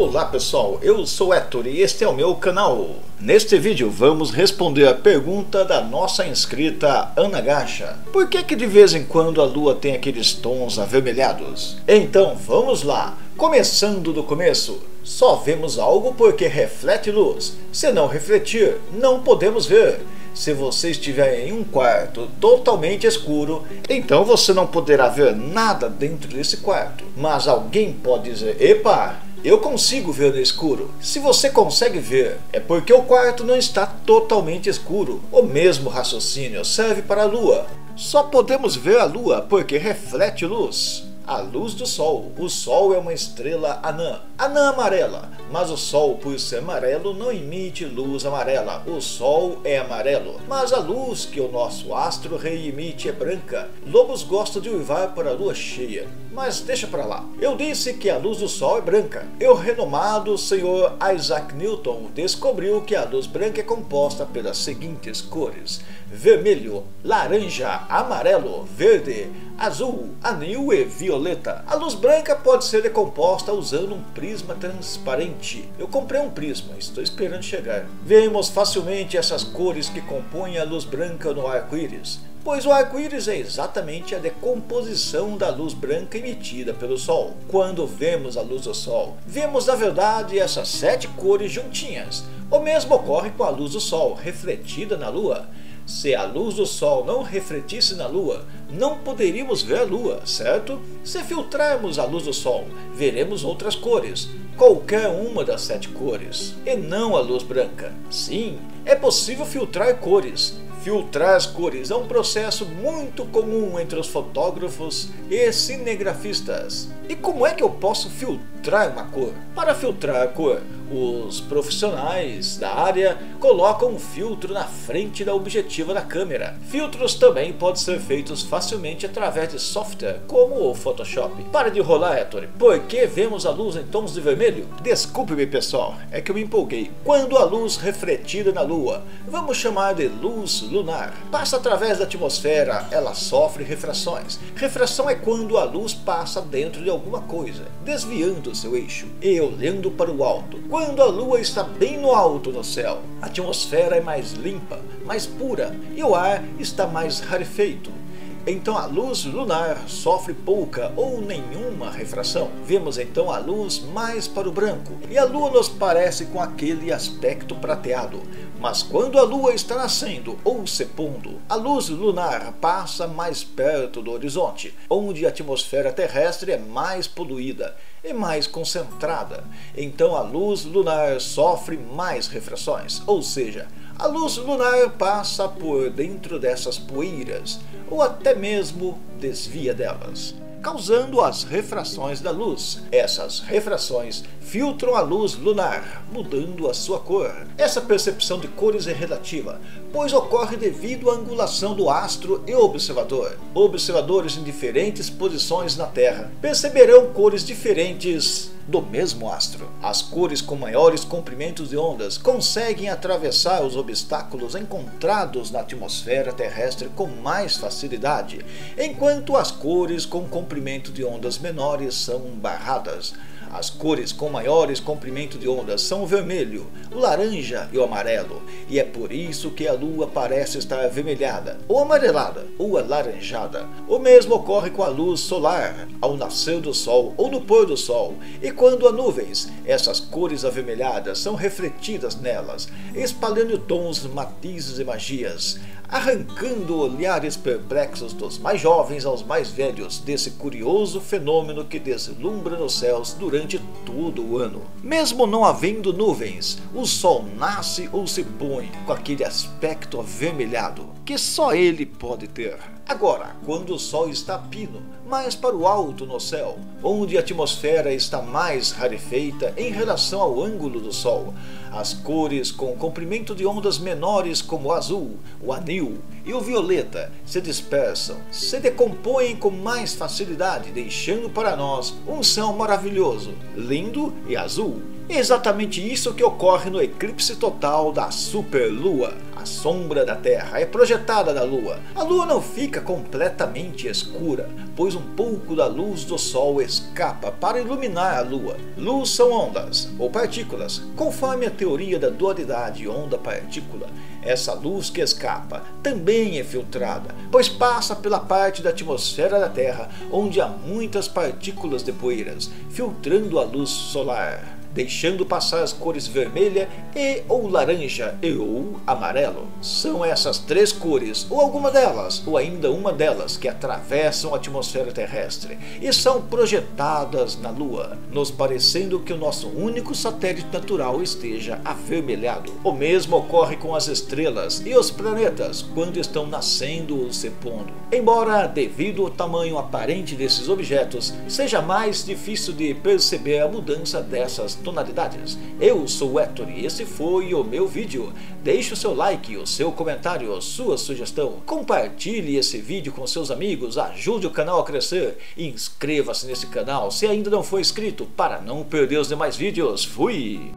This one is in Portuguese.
Olá pessoal, eu sou Héctor e este é o meu canal. Neste vídeo vamos responder a pergunta da nossa inscrita Ana Gacha. Por que que de vez em quando a lua tem aqueles tons avermelhados? Então vamos lá, começando do começo. Só vemos algo porque reflete luz. Se não refletir, não podemos ver. Se você estiver em um quarto totalmente escuro, então você não poderá ver nada dentro desse quarto. Mas alguém pode dizer, epa, eu consigo ver no escuro. Se você consegue ver, é porque o quarto não está totalmente escuro. O mesmo raciocínio serve para a lua. Só podemos ver a lua porque reflete luz a luz do Sol. O Sol é uma estrela anã, anã amarela, mas o Sol, por ser amarelo, não emite luz amarela. O Sol é amarelo, mas a luz que o nosso astro rei emite é branca. Lobos gostam de uivar para a lua cheia, mas deixa para lá. Eu disse que a luz do Sol é branca. E o renomado senhor Isaac Newton descobriu que a luz branca é composta pelas seguintes cores: vermelho, laranja, amarelo, verde, azul, anil e violeta. A luz branca pode ser decomposta usando um prisma transparente. Eu comprei um prisma, estou esperando chegar. Vemos facilmente essas cores que compõem a luz branca no arco-íris pois o arco-íris é exatamente a decomposição da luz branca emitida pelo Sol. Quando vemos a luz do Sol, vemos na verdade essas sete cores juntinhas. O mesmo ocorre com a luz do Sol refletida na Lua. Se a luz do Sol não refletisse na Lua, não poderíamos ver a Lua, certo? Se filtrarmos a luz do Sol, veremos outras cores, qualquer uma das sete cores, e não a luz branca. Sim, é possível filtrar cores, Filtrar as cores é um processo muito comum entre os fotógrafos e cinegrafistas. E como é que eu posso filtrar uma cor? Para filtrar a cor, os profissionais da área colocam um filtro na frente da objetiva da câmera. Filtros também podem ser feitos facilmente através de software como o Photoshop. Para de rolar, Héctor. Por que vemos a luz em tons de vermelho? Desculpe-me, pessoal, é que eu me empolguei. Quando a luz refletida na Lua, vamos chamar de luz lunar, passa através da atmosfera, ela sofre refrações. Refração é quando a luz passa dentro de alguma coisa, desviando seu eixo e olhando para o alto. Quando a lua está bem no alto no céu, a atmosfera é mais limpa, mais pura e o ar está mais rarefeito. Então a luz lunar sofre pouca ou nenhuma refração. Vemos então a luz mais para o branco e a lua nos parece com aquele aspecto prateado. Mas quando a lua está nascendo ou se pondo, a luz lunar passa mais perto do horizonte, onde a atmosfera terrestre é mais poluída e mais concentrada. Então a luz lunar sofre mais refrações, ou seja, a luz lunar passa por dentro dessas poeiras, ou até mesmo desvia delas causando as refrações da luz. Essas refrações filtram a luz lunar, mudando a sua cor. Essa percepção de cores é relativa, pois ocorre devido à angulação do astro e observador. Observadores em diferentes posições na Terra perceberão cores diferentes do mesmo astro. As cores com maiores comprimentos de ondas conseguem atravessar os obstáculos encontrados na atmosfera terrestre com mais facilidade, enquanto as cores com comprimento de ondas menores são barradas. As cores com maiores comprimentos de ondas são o vermelho, o laranja e o amarelo, e é por isso que a lua parece estar avermelhada, ou amarelada, ou alaranjada. O mesmo ocorre com a luz solar, ao nascer do sol ou no pôr do sol, e quando há nuvens, essas cores avermelhadas são refletidas nelas, espalhando tons, matizes e magias arrancando olhares perplexos dos mais jovens aos mais velhos desse curioso fenômeno que deslumbra nos céus durante todo o ano. Mesmo não havendo nuvens, o sol nasce ou se põe com aquele aspecto avermelhado que só ele pode ter. Agora, quando o Sol está pino, mais para o alto no céu, onde a atmosfera está mais rarefeita em relação ao ângulo do Sol, as cores com comprimento de ondas menores como o azul, o anil e o violeta se dispersam, se decompõem com mais facilidade, deixando para nós um céu maravilhoso, lindo e azul. Exatamente isso que ocorre no eclipse total da superlua sombra da Terra é projetada da Lua. A Lua não fica completamente escura, pois um pouco da luz do Sol escapa para iluminar a Lua. Luz são ondas, ou partículas, conforme a teoria da dualidade onda-partícula. Essa luz que escapa também é filtrada, pois passa pela parte da atmosfera da Terra onde há muitas partículas de poeiras, filtrando a luz solar deixando passar as cores vermelha e ou laranja e ou amarelo. São essas três cores, ou alguma delas, ou ainda uma delas, que atravessam a atmosfera terrestre e são projetadas na Lua, nos parecendo que o nosso único satélite natural esteja avermelhado. O mesmo ocorre com as estrelas e os planetas quando estão nascendo ou se pondo. Embora, devido ao tamanho aparente desses objetos, seja mais difícil de perceber a mudança dessas tonalidades. Eu sou o Hector e esse foi o meu vídeo. Deixe o seu like, o seu comentário, sua sugestão. Compartilhe esse vídeo com seus amigos, ajude o canal a crescer. Inscreva-se nesse canal se ainda não for inscrito para não perder os demais vídeos. Fui!